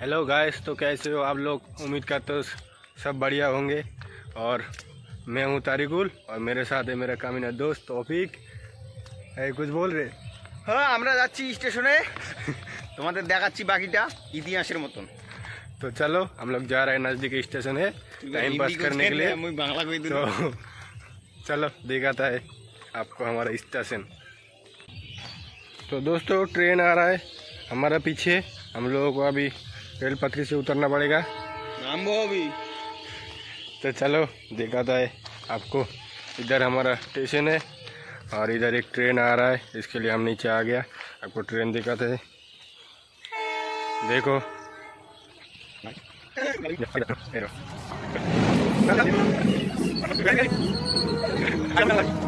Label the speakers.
Speaker 1: Hello guys तो कैसे हो आप लोग उम्मीद करते हो सब बढ़िया होंगे और मैं हूं तारिकुल और मेरे साथ है मेरा कामिना दोस्त तौफिक है कुछ बोल रहे
Speaker 2: হ্যাঁ আমরা যাচ্ছি স্টেশনে তোমাদের দেখাচ্ছি বাকিটা ইতিহাসের মতন
Speaker 1: तो चलो हम लोग जा रहे हैं नज़दीक स्टेशन है टाइम पास करने के लिए
Speaker 2: আমি বাংলা কই
Speaker 1: तो चलो दिखाता है आपको हमारा स्टेशन तो दोस्तों ट्रेन आ रहा है हमारा पीछे हम लोगों को अभी रेल पटरी से उतरना पड़ेगा।
Speaker 2: नाम वो अभी।
Speaker 1: तो चलो देखा था आपको। इधर हमारा स्टेशन है और इधर एक ट्रेन आ रहा है इसके लिए हम नीचे आ गया। आपको ट्रेन दिखा थे देखो। देखो